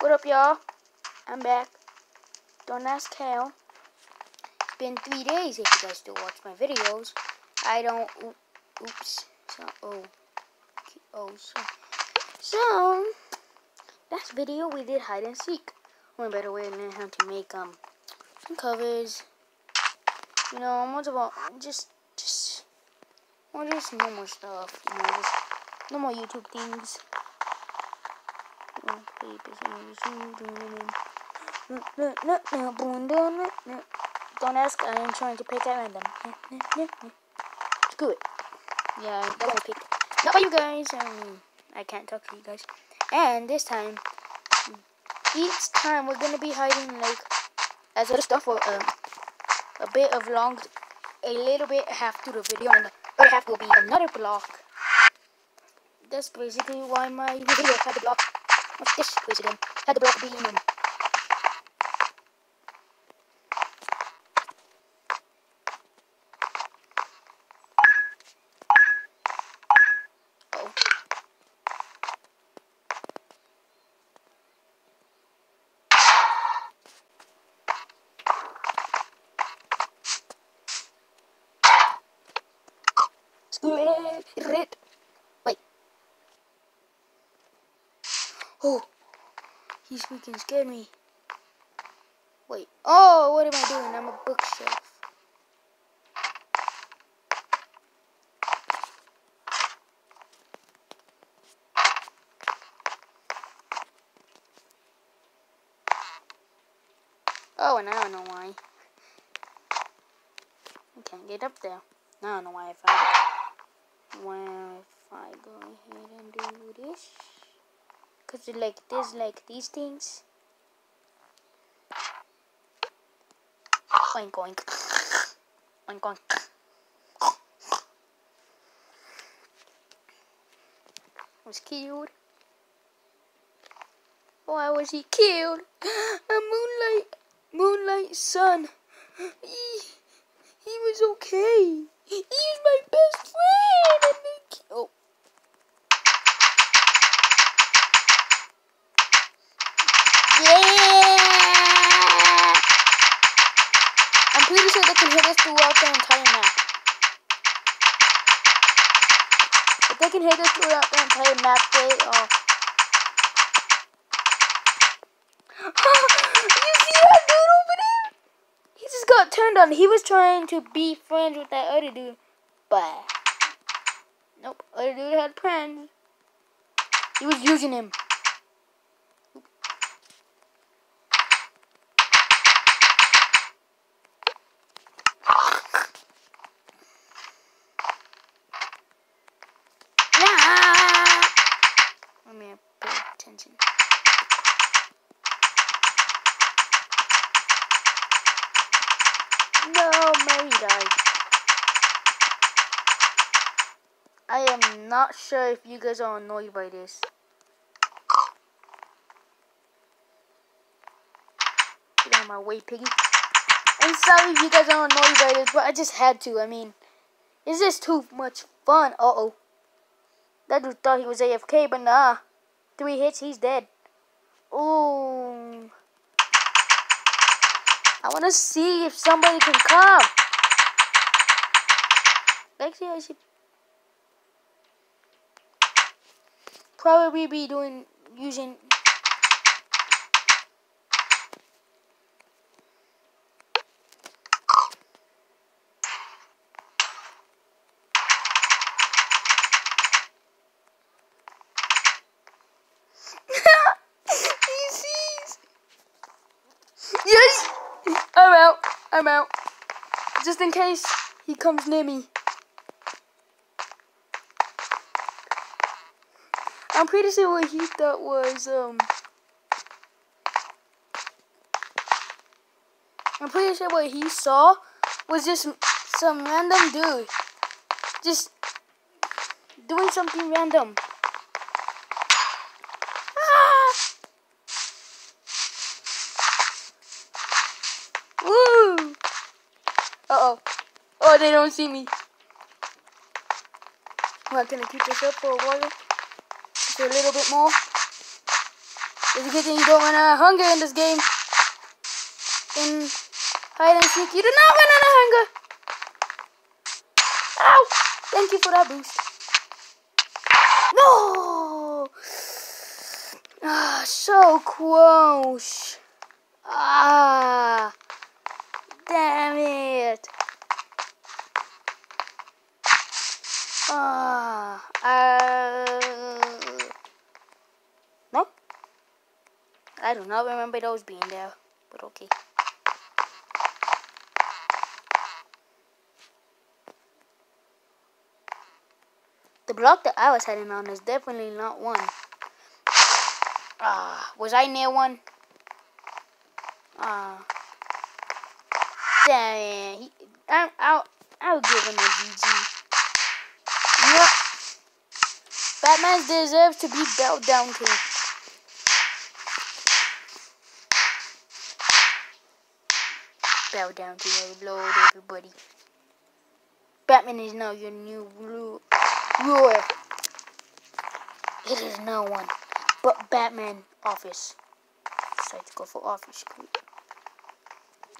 What up, y'all? I'm back. Don't ask how. It's been three days if you guys still watch my videos. I don't. Oops. So, oh. Oh, so. So, last video we did hide and seek. One better way than how to make um some covers. You know, most about just just or just normal stuff. You know, just normal YouTube things. Don't ask, I am trying to pick at random. Screw it. Yeah, that I picked. Not you guys. Um, I can't talk to you guys. And this time, each time we're gonna be hiding like as other stuff for um, a bit of long, a little bit half to the video, and the other half will be another block. That's basically why my video had the block. What's this president? Had the block being um, Oh. Screw it. Red. Wait. Oh. He's freaking scared me. Wait. Oh, what am I doing? I'm a bookshelf. Oh, and I don't know why. I can't get up there. I don't know why I found it. Well, if I go ahead and do this. Because like this, like these things. Oink oink. Oink oink. Was killed. Why was he killed? A moonlight, moonlight sun. He, he was okay. He was my best friend. Oh. Yeah! I'm pretty sure they can hit us throughout the entire map. If they can hit us throughout the entire map, they uh You see that dude over there? He just got turned on. He was trying to be friends with that other dude. But nope, other dude had plans. He was using him. Nah. Let me No, Mary died. I am not sure if you guys are annoyed by this. Get out of my way, piggy. I'm sorry if you guys are annoyed by this, but I just had to. I mean, it's just too much fun. Uh oh. That dude thought he was AFK, but nah. Three hits, he's dead. Ooh. I want to see if somebody can come. Actually, I should probably be doing using. he sees. Yes! I'm out. I'm out. Just in case he comes near me. I'm pretty sure what he thought was, um... I'm pretty sure what he saw was just some random dude. Just doing something random. Ah! Woo! Uh-oh. They don't see me. I'm not gonna keep this up for a while. Just a little bit more. It's a good thing you don't of hunger in this game. In hide and seek, you do not out of hunger. Ow! Thank you for that boost. No! Ah, so close. Ah, damn it. Ah, uh, no. I do not remember those being there, but okay. The block that I was heading on is definitely not one. Ah, was I near one? Ah. Damn. He, I, I'll, I'll give him a GG. Yep. Batman deserves to be bowed down to. Bow down to your lord, everybody. Batman is now your new ruler. It is no one but Batman office. Decide to go for office.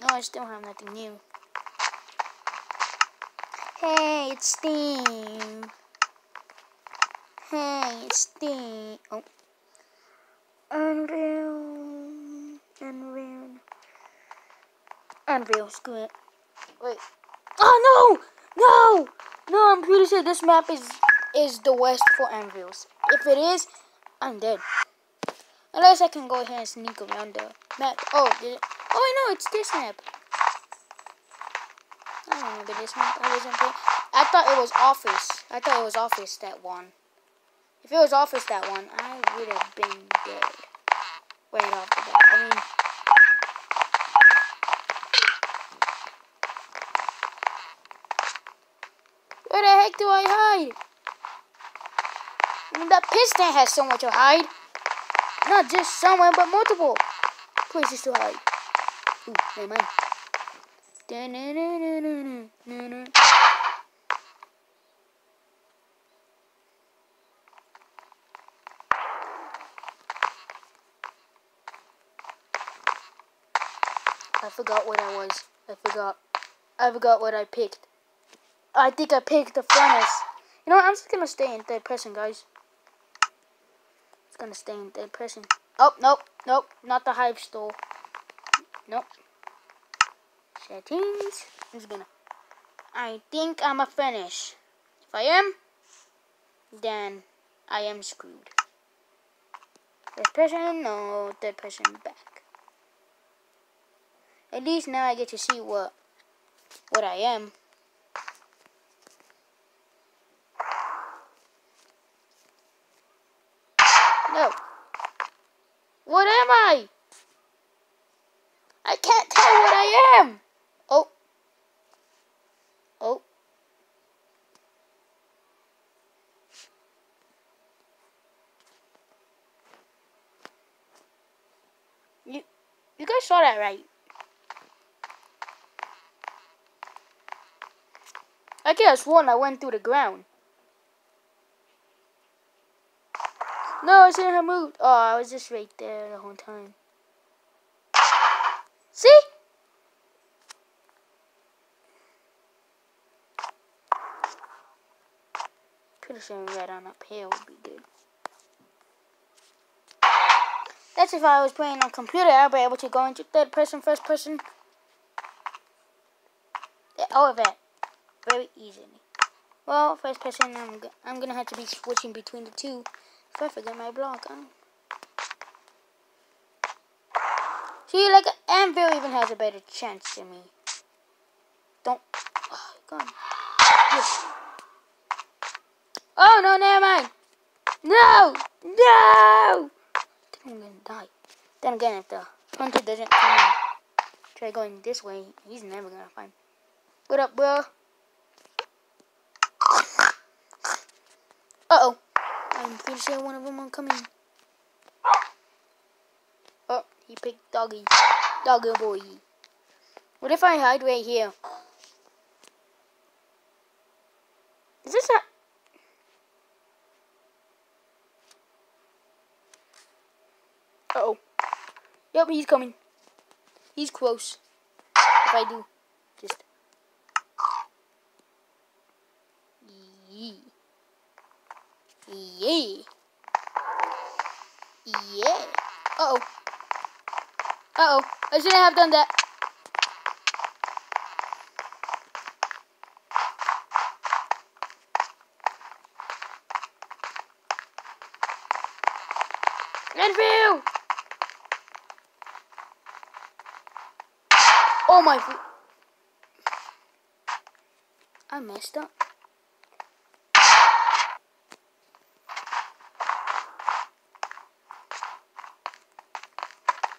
No, I still have nothing new. Hey, it's Steam. It's Oh. Unreal. Unreal. Unreal, screw it. Wait. Oh, no! No! No, I'm pretty sure this map is is the west for Anvils. If it is, I'm dead. Unless I can go ahead and sneak around the map. Oh, did it? Oh, no, it's this map. I don't remember this map. I wasn't. I thought it was Office. I thought it was Office that one. If it was Office that one, I would have been dead. Right off the bat. I mean... Where the heck do I hide? I mean, that piston has somewhere to hide. Not just somewhere, but multiple places to hide. Ooh, never mind. I forgot what I was. I forgot. I forgot what I picked. I think I picked the furnace. You know what? I'm just gonna stay in third person, guys. It's gonna stay in third person. Oh, nope, nope, not the hive stole. Nope. Settings. I'm just gonna. I think I'm a finish. If I am, then I am screwed. Third person, no, third person back. At least now I get to see what what I am. No. What am I? I can't tell what I am. Oh. Oh. You, you guys saw that right. I guess one I went through the ground. No, I shouldn't have moved. Oh, I was just right there the whole time. See? Pretty sure red on up here would be good. That's if I was playing on computer, I'd be able to go into third person, first person. Yeah, all of that. Very easily. Well, first person, I'm, I'm gonna have to be switching between the two. If I forget my block, huh? See, like, Anvil even has a better chance than me. Don't. Ah, oh, God. Yes. Oh, no, never mind. No! No! I'm gonna die. Then again, if the hunter doesn't come in, try going this way, he's never gonna find. What up, bro? Uh oh. I'm pretty sure one of them will come in. Oh, he picked doggy. Doggy boy. What if I hide right here? Is this a... Uh oh. Yep, he's coming. He's close. If I do, just. Yee. Yee. Yeah. Uh oh. Uh oh. I shouldn't have done that. Renfield! Oh my. I messed up.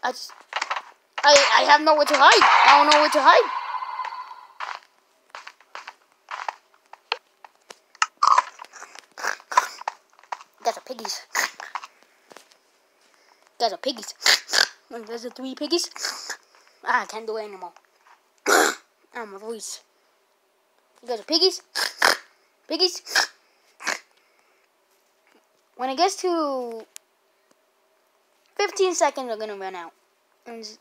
I just, I, I have nowhere to hide. I don't know where to hide. Guys a piggies. Guys a piggies. There's the three piggies. Ah, I can't do it anymore. oh, my voice. Guys are piggies. Piggies. When it gets to 15 seconds, I'm gonna run out. Mm,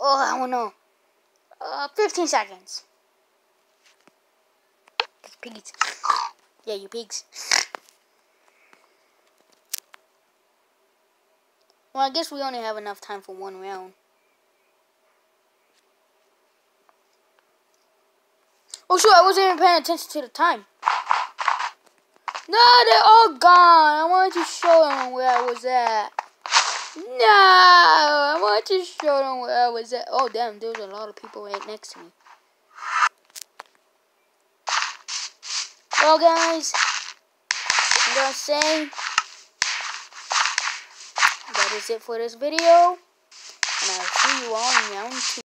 oh, I don't know. Uh, 15 seconds. Piggies. Yeah, you pigs. Well, I guess we only have enough time for one round. Oh, shoot, I wasn't even paying attention to the time. No, they're all gone. I wanted to show them where I was at. No, I want to show them where I was at. Oh, damn, there's a lot of people right next to me. Well, guys, I'm to say that is it for this video. And I'll see you all in round two.